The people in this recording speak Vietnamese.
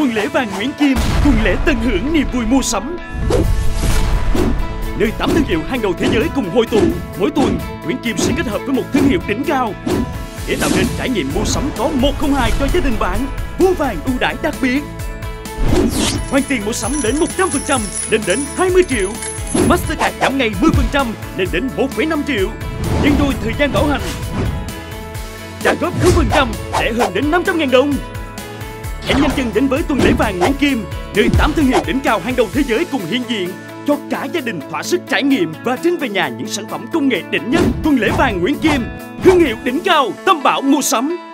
tuần lễ vàng Nguyễn Kim, tuần lễ tận hưởng niềm vui mua sắm. Nơi tám thương hiệu hàng đầu thế giới cùng hội tụ, mỗi tuần Nguyễn Kim sẽ kết hợp với một thương hiệu đỉnh cao để tạo nên trải nghiệm mua sắm có 102 cho gia đình bạn. Mua vàng ưu đãi đặc biệt. Hoàn tiền mua sắm đến 100% lên đến 20 triệu. Mastercard giảm ngày 10% lên đến 1,5 triệu. Nhân đôi thời gian bảo hành. Trả góp 0% rẻ hơn đến 500.000 đồng. Hãy nhanh chân đến với tuần lễ vàng Nguyễn Kim, nơi tám thương hiệu đỉnh cao hàng đầu thế giới cùng hiện diện cho cả gia đình thỏa sức trải nghiệm và trên về nhà những sản phẩm công nghệ đỉnh nhất. Tuần lễ vàng Nguyễn Kim, thương hiệu đỉnh cao, tâm bảo mua sắm.